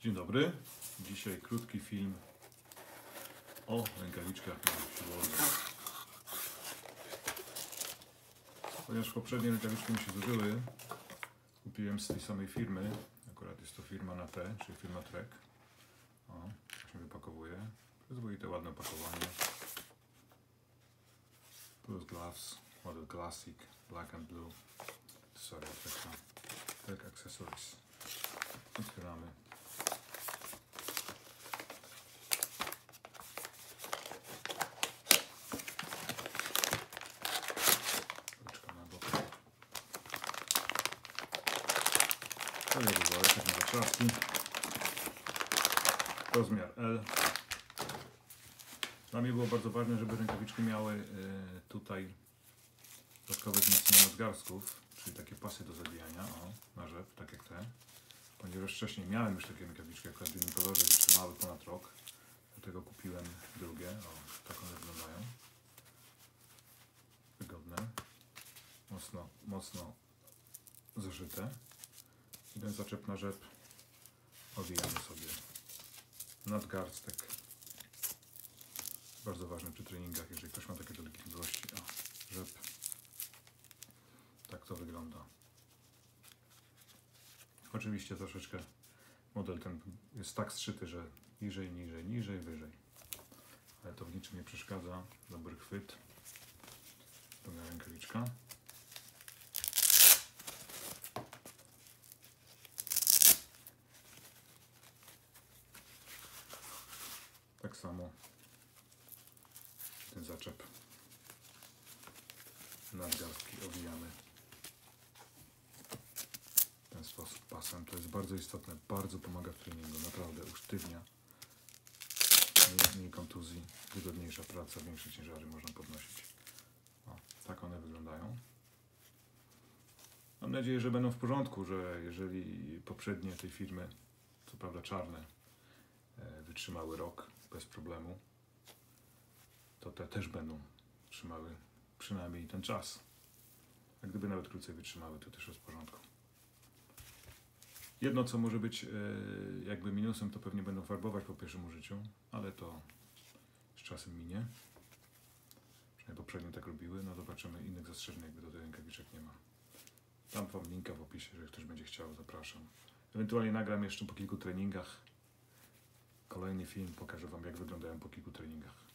Dzień dobry. Dzisiaj krótki film o rękawiczkach na siłowni. Ponieważ poprzednie rękawiczki mi się zużyły, kupiłem z tej samej firmy. Akurat jest to firma na T, czyli firma Trek. O, tak się wypakowuje. Przyzwoite, ładne opakowanie. Plus gloves, model classic, black and blue. Sorry, Trek accessories. To nie było, jak na zaczaszki. Rozmiar L. Dla mnie było bardzo ważne, żeby rękawiczki miały y, tutaj dodatkowe wzmocnienie nadgarstków, czyli takie pasy do zabijania, o, na rzep, tak jak te. Ponieważ wcześniej miałem już takie rękawiczki, akurat w innym kolorze, wytrzymały ponad rok. Dlatego kupiłem drugie, o, tak one wyglądają. Wygodne. Mocno, mocno zaszyte. Ten zaczep na rzep owijamy sobie nadgarstek. Bardzo ważne przy treningach, jeżeli ktoś ma takie dolegliwości. O, rzep. Tak to wygląda. Oczywiście troszeczkę model ten jest tak zszyty, że niżej, niżej, niżej, wyżej. Ale to w niczym nie przeszkadza. Dobry chwyt. Dobra rękawiczka. Tak samo ten zaczep nadgarstki owijamy w ten sposób pasem. To jest bardzo istotne, bardzo pomaga w treningu, naprawdę usztywnia. Mniej, mniej kontuzji, wygodniejsza praca, większe ciężary można podnosić. O, tak one wyglądają. Mam nadzieję, że będą w porządku, że jeżeli poprzednie tej firmy, co prawda czarne, e, wytrzymały rok bez problemu, to te też będą trzymały przynajmniej ten czas. A gdyby nawet krócej wytrzymały, to też jest w porządku. Jedno, co może być e, jakby minusem, to pewnie będą farbować po pierwszym użyciu, ale to z czasem minie. Przynajmniej poprzednio tak robiły. No zobaczymy innych zastrzeżeń, jakby do tych rękawiczek nie ma. Tam wam linka w opisie, jeżeli ktoś będzie chciał, zapraszam. Ewentualnie nagram jeszcze po kilku treningach. Kolejny film pokażę wam, jak wyglądają po kilku treningach.